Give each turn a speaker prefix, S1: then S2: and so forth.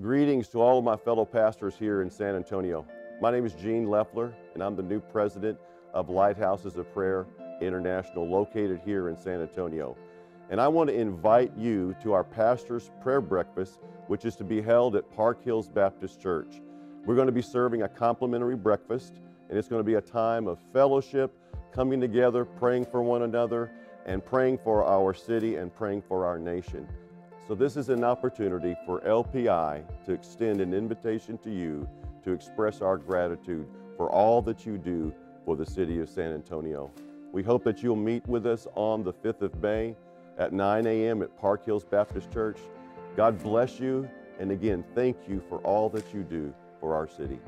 S1: Greetings to all of my fellow pastors here in San Antonio. My name is Gene Leffler, and I'm the new president of Lighthouses of Prayer International, located here in San Antonio. And I want to invite you to our pastor's prayer breakfast, which is to be held at Park Hills Baptist Church. We're going to be serving a complimentary breakfast, and it's going to be a time of fellowship, coming together, praying for one another, and praying for our city and praying for our nation. So this is an opportunity for LPI to extend an invitation to you to express our gratitude for all that you do for the city of San Antonio. We hope that you'll meet with us on the 5th of May at 9 a.m. at Park Hills Baptist Church. God bless you, and again, thank you for all that you do for our city.